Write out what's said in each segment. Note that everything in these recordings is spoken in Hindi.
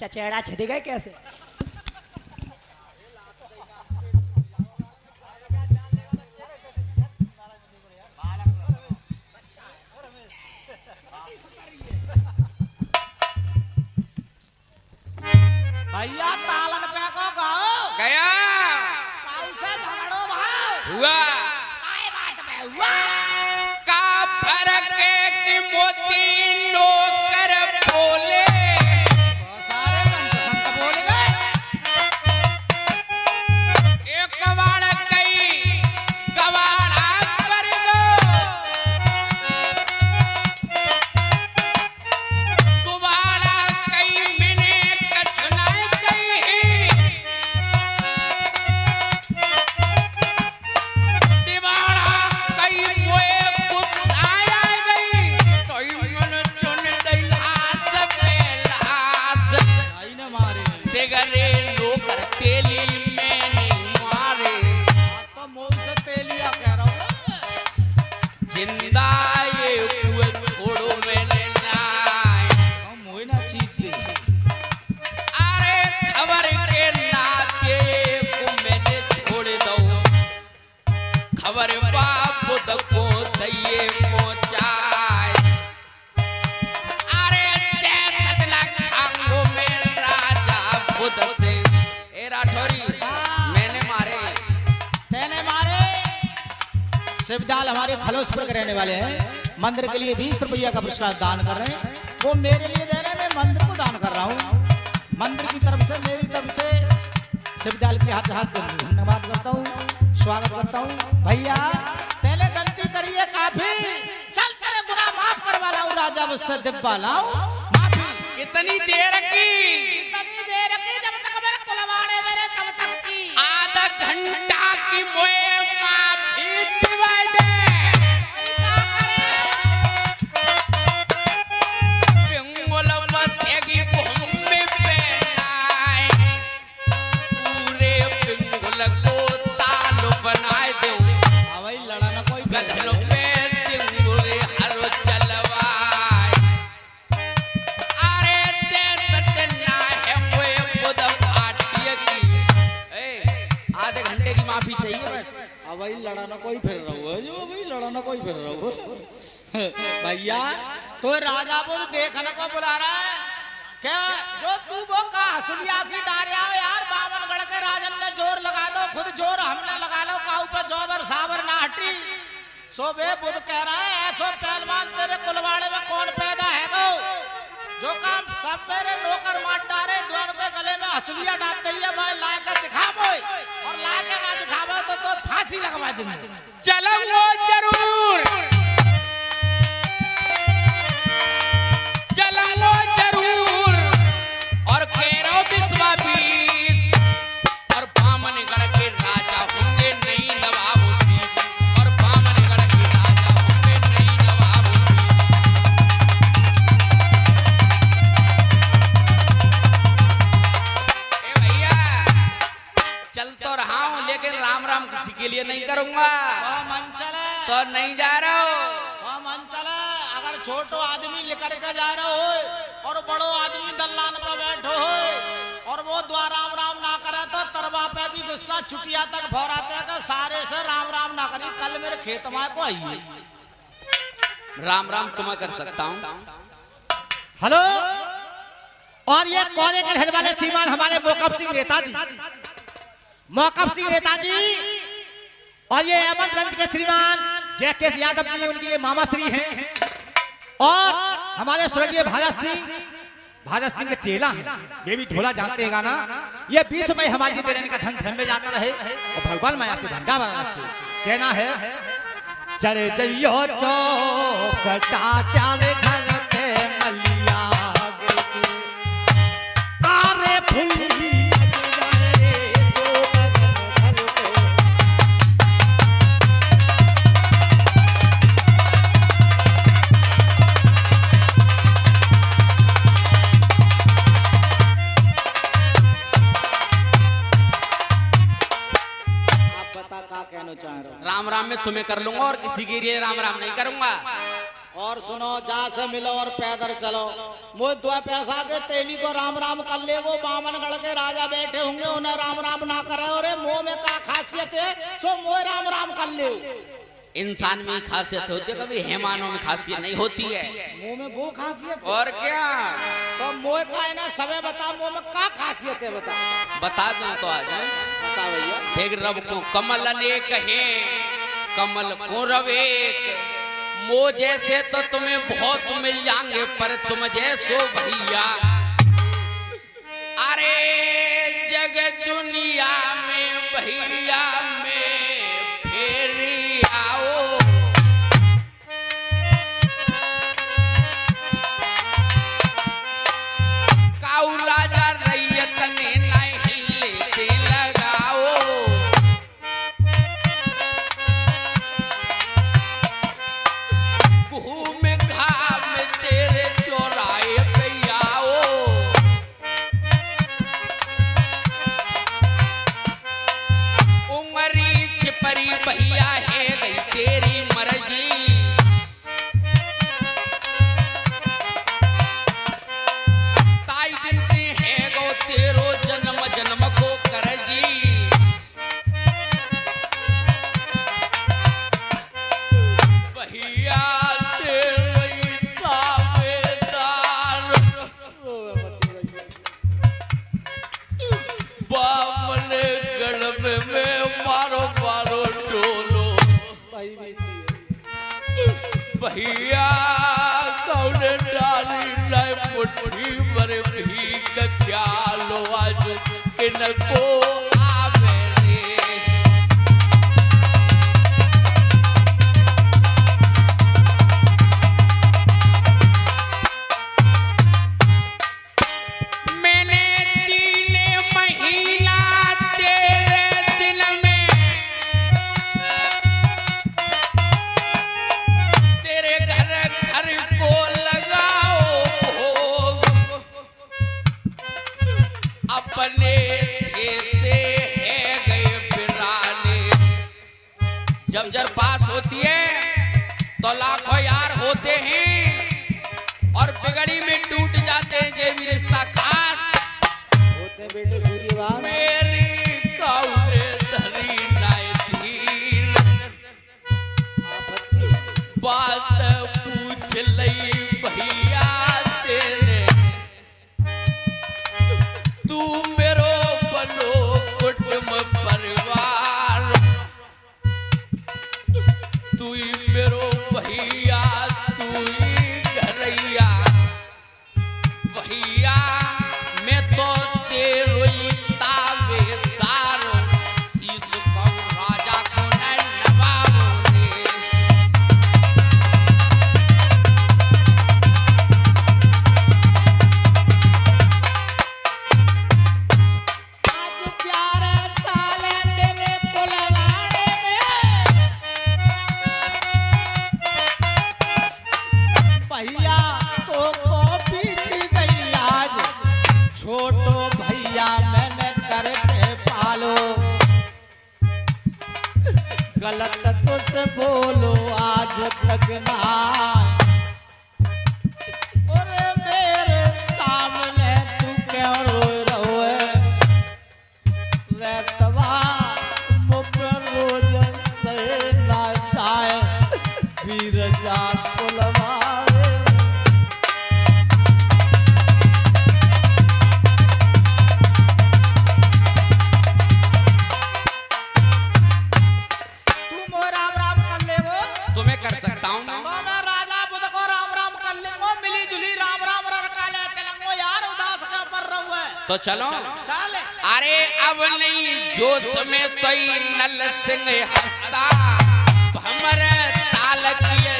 चचेड़ा छदी गए कैसे? भैया तालन पे को गाओ। गया। काऊ से झगड़ो भाव हुआ। काय बात पे हुआ? का फ़र्क कि मोती मारे बुध से ए राठौरी मैंने मारे। तेने मारे। शिवदाल हमारे खलोस पर रहने वाले हैं। मंदिर के लिए बीस रुपया का पुरस्कार दान कर रहे हैं। वो मेरे लिए दे रहे हैं मैं मंदिर को दान कर रहा हूँ। मंदिर की तरफ़ से मेरी तरफ़ से शिवदाल के हाथ हाथ धन्यवाद करता हूँ स्वागत करता हूँ। भैया तेने गलती करी है काफ़ी। चल तेरे गुनाह माफ़ करवा लाऊं राजा मुझसे दिब्बा लाऊं। माफ़ी। कितनी देर की? घंटा की मोए अवई लड़ा ना कोई फिर रहो, है जो अवई लड़ा ना कोई फिर रहो। भैया तो राजा बुद्ध देखने को बुला रहा है। क्या? जो तू वो का हसुलिया सी डारिया हो यार बामनगढ़ के राजन ने ज़ोर लगा दो, खुद ज़ोर हमने लगा लो, काऊ पे जोबर साबर ना हटी। सो बे बुद्ध कह रहा है, ऐसो पहलवान तेरे कुलवाड़े में कौन पैदा है गो? जो काम सब मेरे नौकर मार डाले दोनों के गले में असलिया डालते ही मैं ला दिखा मोय और ला के ना दिखावे तो तो फांसी लगवा दूँगी। चलूंगो ज़रूर। छोटो आदमी लेकर के जा रहे हो और बड़ो आदमी दल्लान पे बैठो हो और वो द्वार राम राम ना करे तो तरवा पे की गुस्सा छुटिया तक भौराते के सारे से राम राम ना करी कल मेरे खेत में को आइए। राम राम तो मैं कर सकता हूँ। हेलो? और ये कोने के रहने वाले श्रीमान हमारे मोकब सिंह नेताजी? मोकब सिंह नेताजी? और ये अहमदगंज के श्रीमान जयकेश यादव जी उनके मामा श्री हैं। और हमारे स्वर्गीय भारत सिंह भारत सिंह का चेला है ये भी ढोला जानते हैं गाना, ये बीच में हमारी देने का धन धन में जाता रहे, और भगवान माया से भंडा बना रखे कहना है, चले जइयो चौकटा चाले कहना चाह रहा हूँ। राम राम में तुम्हें कर लूँगा और किसी के लिए राम राम नहीं करूँगा। और सुनो जा से मिलो और पैदल चलो। मुझे दो पैसा के तेली को राम राम कर ले वो बामनगढ़ के राजा बैठे होंगे उन्हें राम राम ना करे। और मुँह में का खासियत है? सो मुँह राम राम कर ले। इंसान में खासियत होती है कभी हेमानों में खासियत नहीं होती है। मुँह में वो खासियत और क्या? तो मुँह का है ना सबे बता मुँह में का खासियत है बता। बता दो तो आज बता भैया। देख रब को कमल अनेक है कमल को रवेक मो जैसे तो तुम्हें बहुत मिल जाएँगे पर तुम जैसो भैया। अरे जग दुनिया हैं बेटे सूर्यवान मेरी कौले धरी नाय धीर। बात पूछ लई भैया तेने तू मेरो बनो कुटुंब परिवार। तू ही मेरो भैया गलत तुस बोलो आज तक ना। तुम्हें कर सकता हूँ। तो मैं राजा बुद्ध को राम राम कर लेंगो मिली जुली राम राम रड़का ले चलेंगो यार उदास का पर तो चलो। चल। अरे अब नहीं जोश में तो नल सिंह हंसता। भमर ताल किए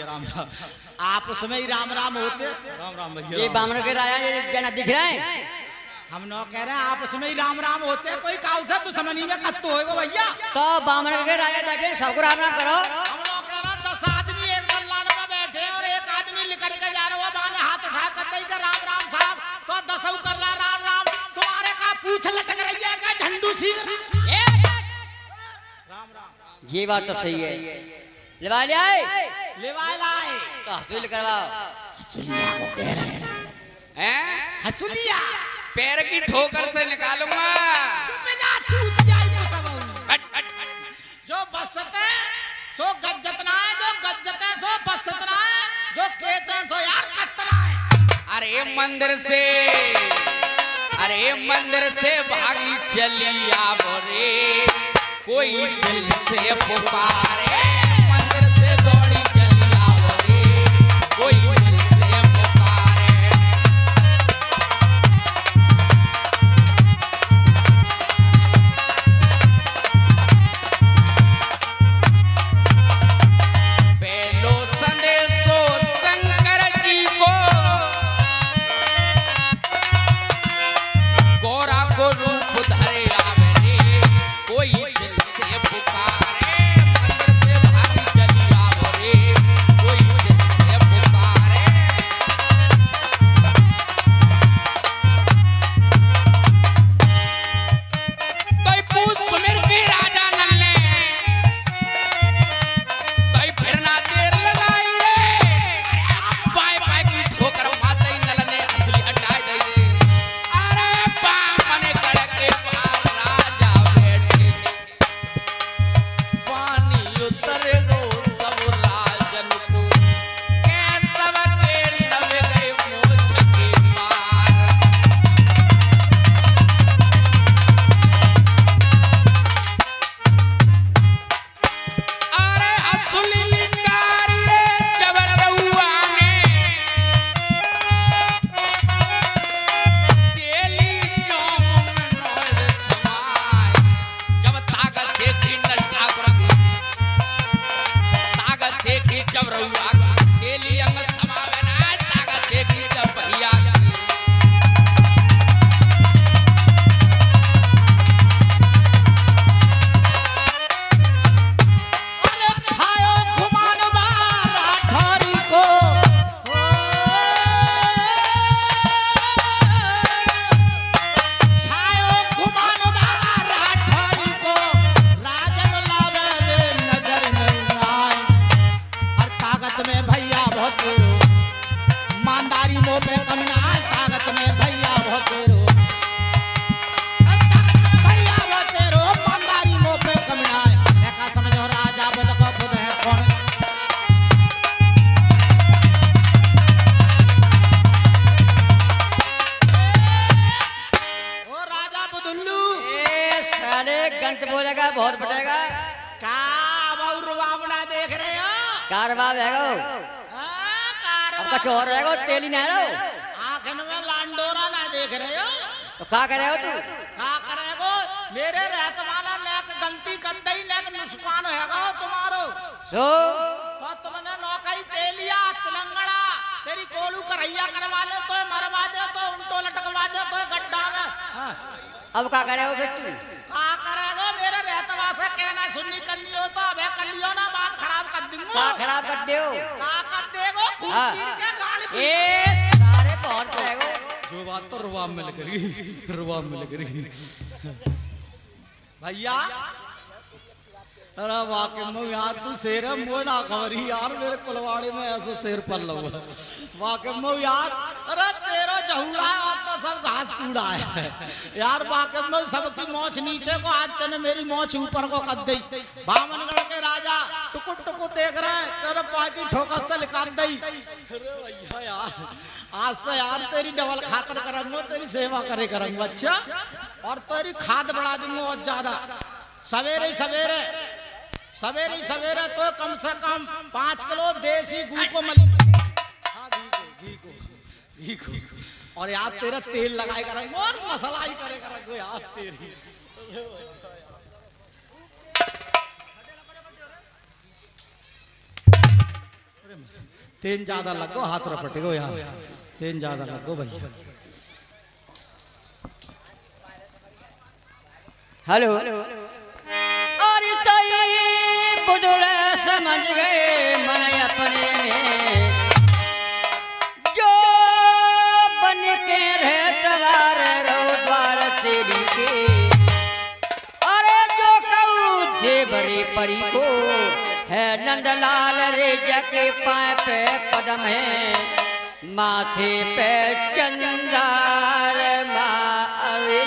भैया राम राम। आप उसमें ही राम राम होते। राम राम भैया ये। के राजा ये जना दिख रहे हैं। हम न कह रहे हैं आप उसमें ही राम राम होते कोई काउ से दुश्मनी में कत्तो होएगा भैया? तो बामण के राजा बैठे सबको राम राम करो। हम लोग कह रहे हैं दस आदमी एक दल्लान में बैठे और एक आदमी लिखर के जा रहा है बाने हाथ उठा कर राम राम साहब तो दसऊ कर रहा राम राम। तुम्हारे का पूछ लटक रही है का झंडू सीख राम राम। ये बात तो सही है। लवा ले आए लेवाए। लाए तो हसूल करवाओ। हसुलिया को कह रहे हैं। हैं? हसुलिया पैर की ठोकर से निकालूँगा। चुप जा हट, हट, हट। जो बसते सो गज्जतना है जो गज्जते सो बसतना है जो कहते सो यार कतना है। अरे मंदिर से अरे मंदिर से भागी चली आवो रे। कोई दिल से पुकारे। साले गंत बोलेगा बहुत पटेगा का देख रहे हो? कारवा हैगो हाँ, कुछ और रहेगा तेली नहीं रहो आंखन में लांडोरा ना देख रहे हो? तो क्या करे हो तू? का करेगो मेरे रहत वाला लेक गलती कर दई लेक नुकसान होगा तुम्हारो। सो? तो तुमने नौकरी तेलिया तिलंगड़ा। तेरी कोलू करैया करवा दे तो मरवा दे तो उल्टो लटकवा दे तो गड्ढा में हाँ। अब का करे हो बेटी का का करेगो मेरे रहतवा से कहना सुननी करनी हो तो अबे कर लियो ना बात खराब कर दूँगा। का खराब कर दे हो। का कर देगो खून हाँ। चीर के गाली पी- ए सारे बहुत पटेगो जो बात तो रुवा में लग रही मिल में लग रही। भैया तू मेरे कुलवाड़े में ऐसे शेर पल लो वाकई में यार, अरे तेरा जहुड़ा और सब घास कूड़ा यार वाकई में सबकी मोछ नीचे को, आज तेने मेरी मोछ ऊपर को कर दी। बामनगढ़ के राजा टुकु टुकु देख रहे हैं, तेरे पाए की ठोकर से निकाल दी। अरे भैया यार, आज से यार, तेरी डबल खातर करूँगा, तेरी सेवा करे करूँगा अच्छा? और तेरी खाद बढ़ा दूँगा और ज़्यादा। सवेरे सवेरे सवेरे सवेरे तो, तो कम से कम पाँच किलो देसी घी को मल। घी को और यार तेरा तेल लगाए कर और मसाला ही करेगा रंग यार तेरी। तेन ज़्यादा लगो हाथ रपटेगो यार। तेन ज़्यादा लगो भैया हेलो हेलो। बुजुल समझ गए मन अपने में। जो बन के रहे तवार रो द्वार तेरी के। अरे जो कहू जेबरे परी को है नंदलाल रे जके पाए पे पदम है। माथे पे चंदार मा अरे